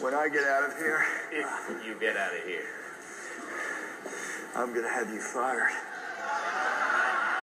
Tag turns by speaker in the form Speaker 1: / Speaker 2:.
Speaker 1: When I get out of here,
Speaker 2: If you get out of here.
Speaker 1: I'm gonna have you fired.